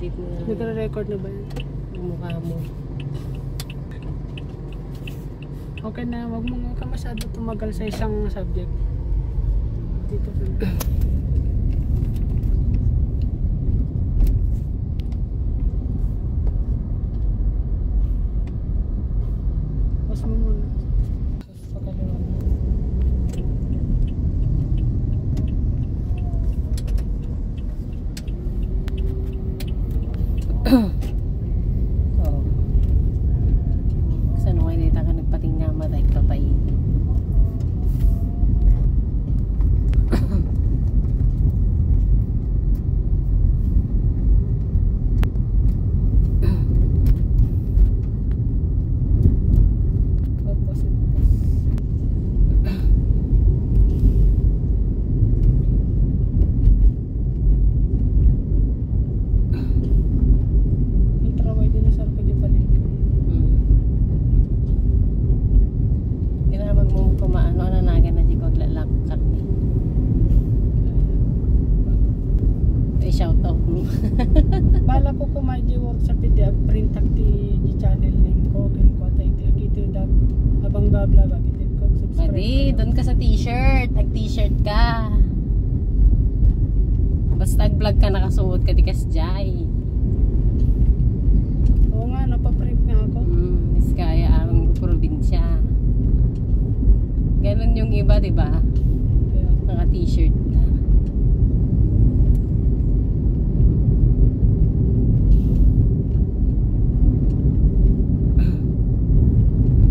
edit mo na Nagre-record na ba yan? yung mukha mo. Okay na, wag mo nga ka masyado tumagal sa isang subject. Dito ka na. Pause mo muna. Sa pagkaliwa. Oo. Kasi nung nakita ka nagpating nga matay, patay. Oh, pause mo, pause. Yung traway din na sarap di balik. Hmm. Hindi na magmong kumaano, nanagan na di ko lalakkat ni. Eh, shout out mo. Bala ko kumay di work sa PDF print tag ti di channel name ko kin ko tay ti agito da abang babla ba bitit ko subscribe. Madi, doon ka sa t-shirt. Nag-t-shirt ka. Basta nag-vlog ka, nakasuot ka, di ka jay. Oo nga napaprint nga ako. Hmm, miss kaya ang probinsya. Ganon yung iba, di ba? Kaya Naka-t-shirt ka.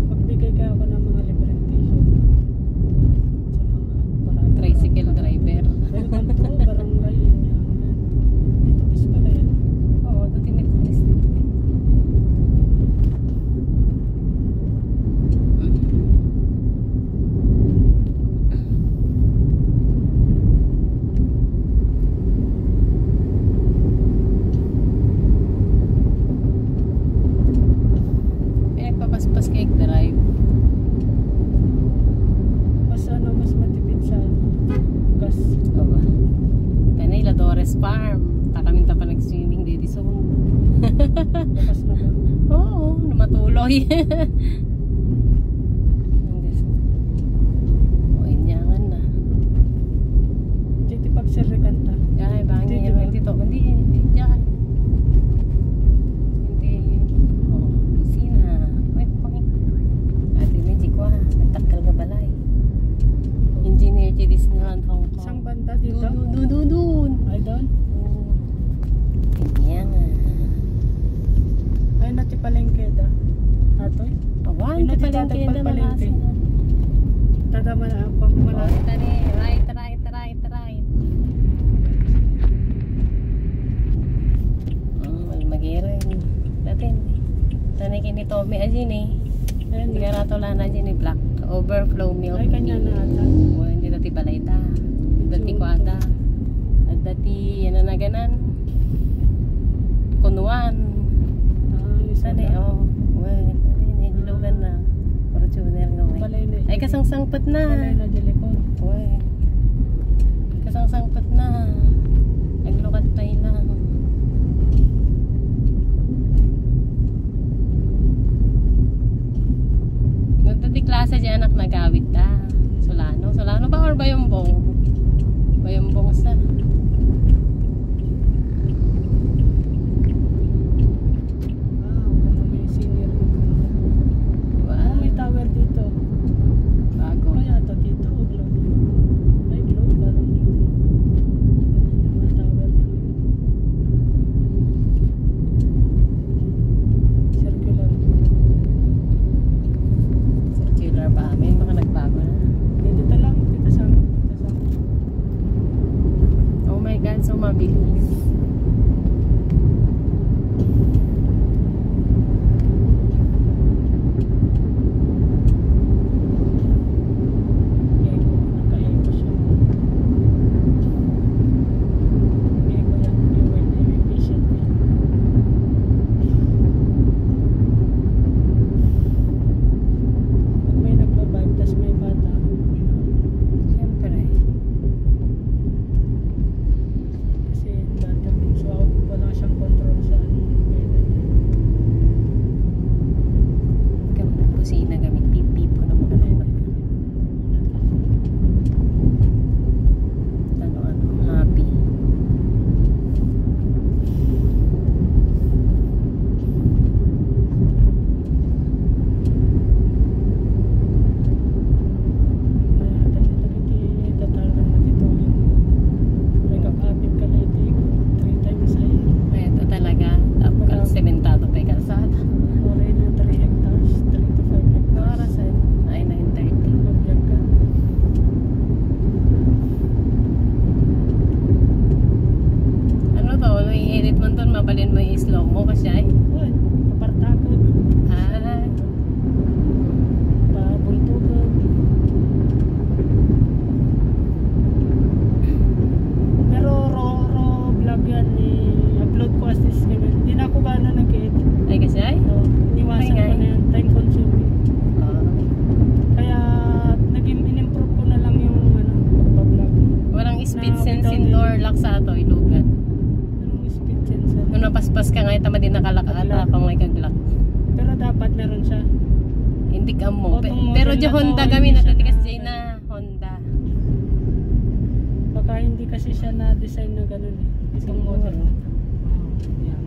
pagbigay kaya ako ng mga libreng t-shirt sa mga parang Tricycle driver. Welcome to Barangay Inyangan. Ito is pala yan. Oo, dati may tulis dito. Pinagpapaspas kay drive. Mas ano, mas matipid sa gas. Oo ba? Tanay, La Torres Farm. Takamin ta pa nag-swimming dito sa Lakas na ba? Oo, namatuloy. Engineer Disneyland Hong Kong. Isang banda dito. Dun, dun. Ay doon. Oo. Inyangan. Ay nati palengke da. Atoy. Awan, Hindi di pa natin lang kaya palengke. na Tadama na ang pamumala. Oh, tani, right, right, right, right. Mm, malmagiran. Datin. Tani kini Tommy ajin eh. Ayun Hindi ka na. rato lang ajin eh. Black. Overflow milk. Ay kanya na ata. Hindi dati balay ta. Dati ko ata. At dati, yan na naganan. Kunuan. Ah, isa Tani, na. oh. Well, tani, nilugan na. Fortuner nga may. Na. Ay, kasang-sangpot na. Balay na dilikon. Uy. Kasang-sangpot na. Naglukat tayo lang. Nung tadi klase di anak nagawit ta. Solano. Solano ba or Bayombong? Bayombong sense without indoor any- lock sa ato, ilugan. Anong speed sensor? Nung napaspas ka nga, tama din nakalakata Lock. kung may kaglock. Pero dapat meron siya. Hindi ka mo. Pe- pero na di Honda kami siya nakatikas na- dyan na Honda. Baka hindi kasi siya na-design na gano'n eh. Itong na yan.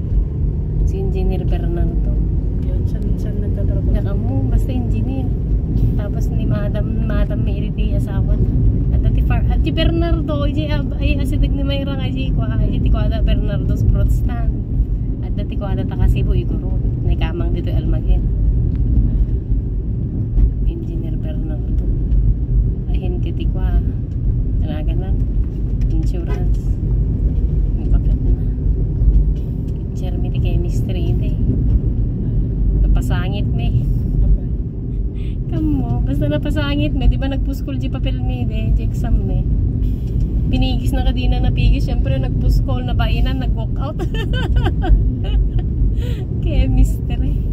Si Engineer Bernardo. Yan, saan, saan nagtatrabaho? Naka mo, basta engineer. Tapos ni Madam, Madam may iriti asawa na. At dati far, Bernardo, ay ay asidag ni Mayra nga si kwa, ay ti kwa Bernardo's Protestant. At dati kwa ta kasi bu iguro. May kamang dito almagin. Engineer Bernardo. Ahin kiti kwa. Talaga na. Insurance. May bakat na. Mi ti chemistry ite. Basta napasangit me, di ba nagpuskol di papel me, de, di exam me. Pinigis na kadina napigis, syempre nagpuskol na bainan, nag-walk out. Chemistry.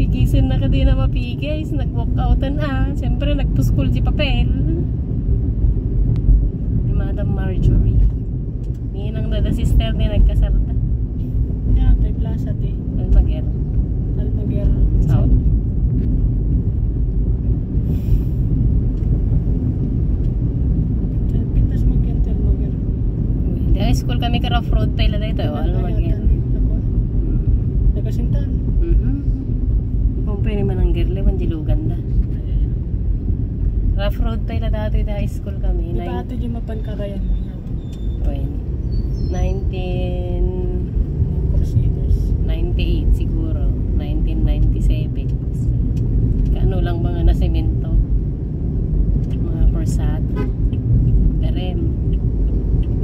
Pigisan na kadina mapigis, nag-walk outan ah. Syempre nagpuskol di papel. Ni Madam Marjorie. Ninang dada sister ni nagkasarta. Yan, tay plaza ti. Almager. Almaguer South. Pintas magyan ti Almaguer. Di high school kami ka rough road tayo dito. Almager. Ako. Nagasintan. Mhm. Kung pwede man ang girly, mandilugan na. Rough road tayo na dati sa high school kami. Di ba ate di mapankarayan? when, 1998 Crusaders. siguro. 1997. Kaano lang mga nasemento. Mga korsado. Darem.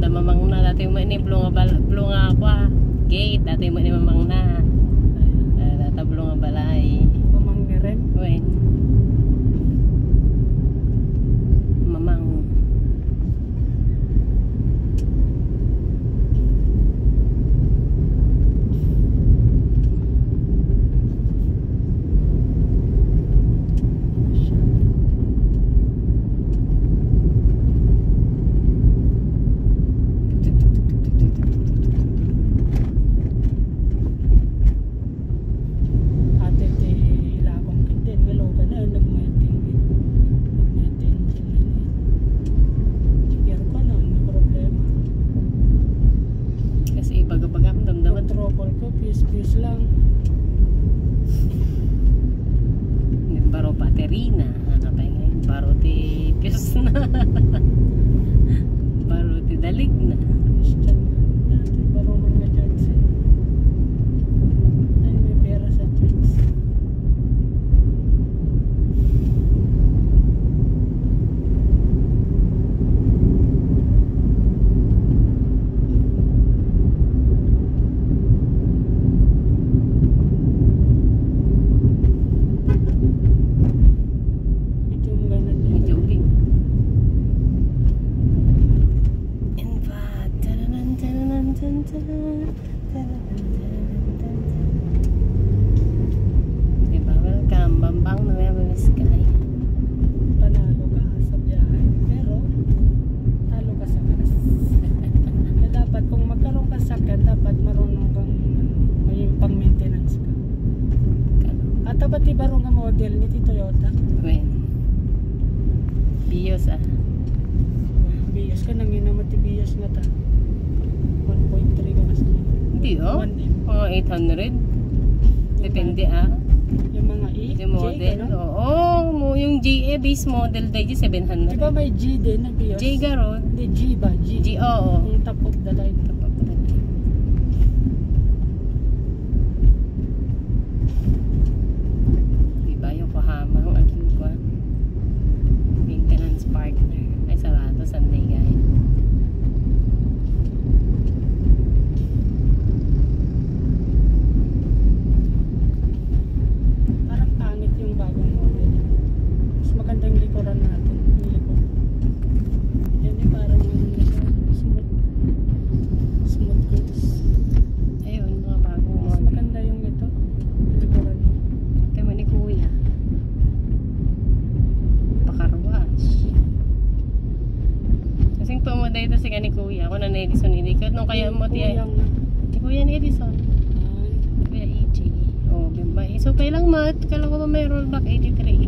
Damamang na dati mo ini blunga bal blunga ako ah. Gate dati mo ini mamang na. Uh, data blunga balay. Pamanggerem. When? Mamang. Ate ti ilakong kitin. Ngalogan na. Nagmating. Nagmating. Siguro ko na. May problema. Kasi ibagabagam damdaman. Trouble ko. Peace-peace lang. Ano pa ngayon? Baro ti Diyos na. Baro ti dalig na. Christian. Ate baruman nga church. eh. Ay, may pera sa church. Medyo maganda din. Medyo uling. And but, taranan, taranan, tan, taran, taranan, taranan, tan, tan. Diba? Welcome. Bambang na may sky. panalo ka sa biyahe pero talo ka sa gas Kaya dapat kung magkaroon ka sa sakyan dapat marunong kang ano, may pang maintenance ka at ba't iba rin nga model ni Toyota When? Bios ah. Bias ka nang inamati Bias nga ta 1.3 ka kasi Hindi oh. 1M Mga 800. Depende ah. yung mga E Yung model. Oo. mo yung GA base model dahil di ba 700. may G din na Bias J garon. hindi G ba G, G oo. yung top of the line to mo dito sa ni Kuya. Ako na na Edison hindi. Kahit nung kaya mo tiyan. Si Kuya ni Edison. Kuya EJ. Oh. So, kailang mat. Kailang ko pa may rollback 83.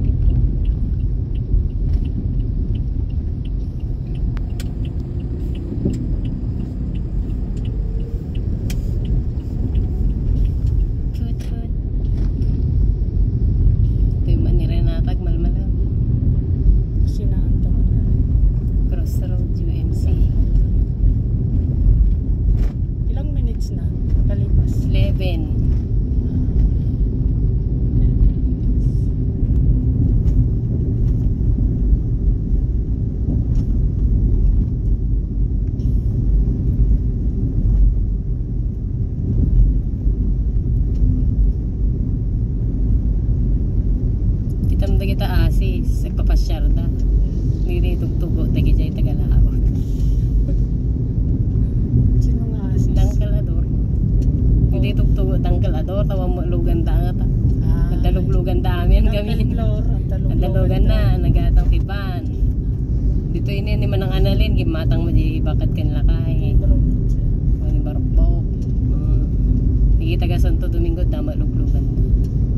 Ni manang analin, gimatang mo di bakat kanila kay. O ni barokbok. Mm. Taga Santo Domingo, dama luglugan.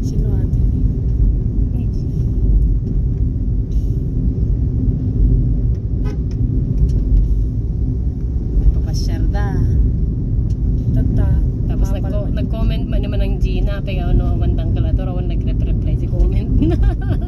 Sino ate? Papasyar da. Tata. Tapos man. nag-comment man naman ang Gina, pero ano, awandang kalador, awan nag-reply si comment na.